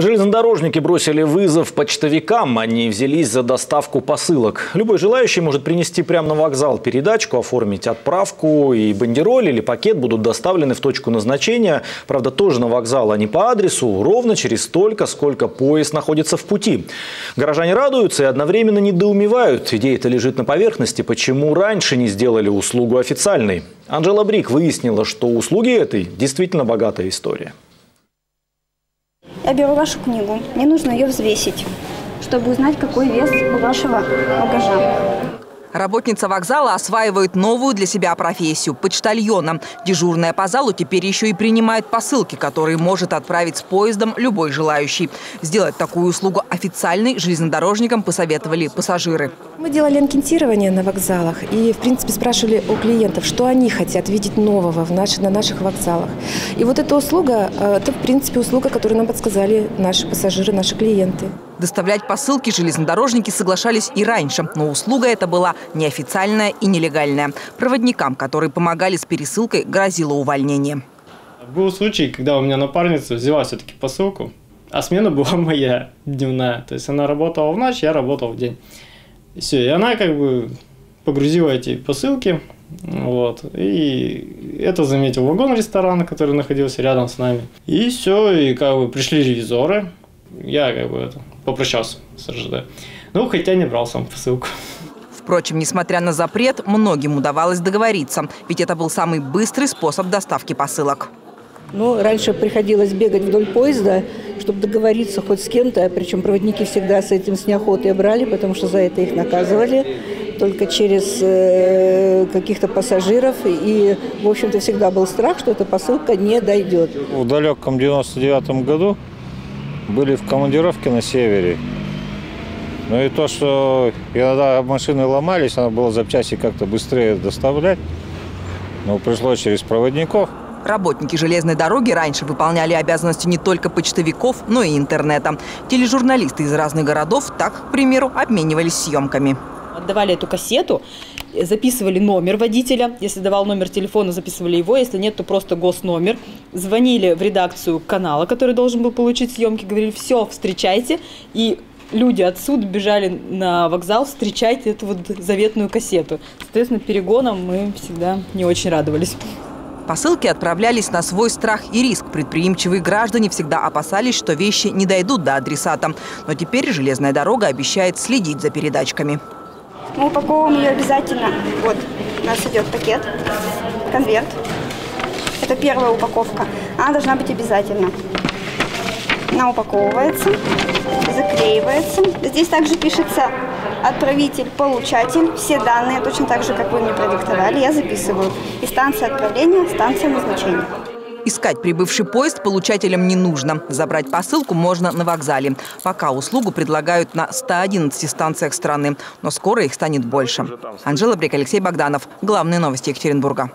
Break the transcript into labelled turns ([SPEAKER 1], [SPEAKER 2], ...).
[SPEAKER 1] Железнодорожники бросили вызов почтовикам. Они взялись за доставку посылок. Любой желающий может принести прямо на вокзал передачку, оформить отправку и бандероль или пакет будут доставлены в точку назначения. Правда, тоже на вокзал, а не по адресу, ровно через столько, сколько поезд находится в пути. Горожане радуются и одновременно недоумевают. Идея-то лежит на поверхности. Почему раньше не сделали услугу официальной? Анжела Брик выяснила, что услуги этой действительно богатая история.
[SPEAKER 2] Я беру вашу книгу. Мне нужно ее взвесить, чтобы узнать, какой вес у вашего багажа.
[SPEAKER 3] Работница вокзала осваивает новую для себя профессию – почтальона. Дежурная по залу теперь еще и принимает посылки, которые может отправить с поездом любой желающий. Сделать такую услугу официальной железнодорожникам посоветовали пассажиры.
[SPEAKER 4] Мы делали анкетирование на вокзалах и, в принципе, спрашивали у клиентов, что они хотят видеть нового в наш, на наших вокзалах. И вот эта услуга – это, в принципе, услуга, которую нам подсказали наши пассажиры, наши клиенты.
[SPEAKER 3] Доставлять посылки железнодорожники соглашались и раньше, но услуга эта была неофициальная и нелегальная. Проводникам, которые помогали с пересылкой, грозило увольнение.
[SPEAKER 5] Был случай, когда у меня напарница взяла все-таки посылку, а смена была моя дневная. То есть она работала в ночь, я работал в день. И все, и она как бы погрузила эти посылки, вот. И это заметил вагон ресторана, который находился рядом с нами. И все, и как бы пришли ревизоры. Я как бы это, попрощался с РЖД. Ну, хотя не брал сам посылку.
[SPEAKER 3] Впрочем, несмотря на запрет, многим удавалось договориться, ведь это был самый быстрый способ доставки посылок.
[SPEAKER 6] Ну, раньше приходилось бегать вдоль поезда, чтобы договориться хоть с кем-то, причем проводники всегда с этим с неохотой брали, потому что за это их наказывали только через э, каких-то пассажиров. И, в общем-то, всегда был страх, что эта посылка не дойдет.
[SPEAKER 7] В далеком 99 году были в командировке на севере. Ну и то, что иногда машины ломались, надо было запчасти как-то быстрее доставлять. Но пришлось через проводников.
[SPEAKER 3] Работники железной дороги раньше выполняли обязанности не только почтовиков, но и интернета. Тележурналисты из разных городов так, к примеру, обменивались съемками.
[SPEAKER 8] Отдавали эту кассету, записывали номер водителя. Если давал номер телефона, записывали его. Если нет, то просто госномер. Звонили в редакцию канала, который должен был получить съемки. Говорили, все, встречайте. И люди отсюда бежали на вокзал встречать эту вот заветную кассету. Соответственно, перегоном мы всегда не очень радовались.
[SPEAKER 3] Посылки отправлялись на свой страх и риск. Предприимчивые граждане всегда опасались, что вещи не дойдут до адресата. Но теперь железная дорога обещает следить за передачками.
[SPEAKER 2] Мы упаковываем ее обязательно. Вот, у нас идет пакет, конверт. Это первая упаковка. Она должна быть обязательно. Она упаковывается, заклеивается. Здесь также пишется отправитель, получатель, все данные, точно так же, как вы мне продиктовали, я записываю. И станция отправления, станция назначения.
[SPEAKER 3] Искать прибывший поезд получателям не нужно. Забрать посылку можно на вокзале. Пока услугу предлагают на 111 станциях страны, но скоро их станет больше. Анжела Брик, Алексей Богданов. Главные новости Екатеринбурга.